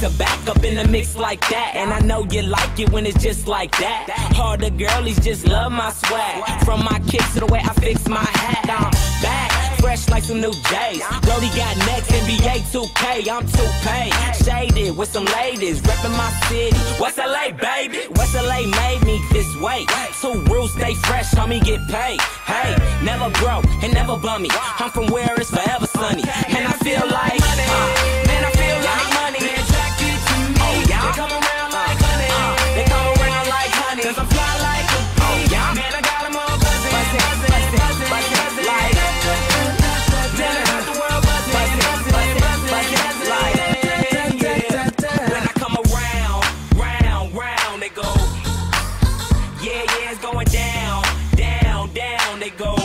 to back up in the mix like that. And I know you like it when it's just like that. Harder girlies just love my swag. From my kicks to the way I fix my hat. I'm back. Fresh like some new J's. Brody got next, NBA 2K. I'm 2K. Shaded with some ladies. Reppin' my city. West LA, baby. West LA made me this way. Two rules, stay fresh, homie, get paid. Hey, never broke and never bummy. I'm from where it's forever sunny. And I feel like, round, they go. Yeah, yeah, it's going down, down, down, they go.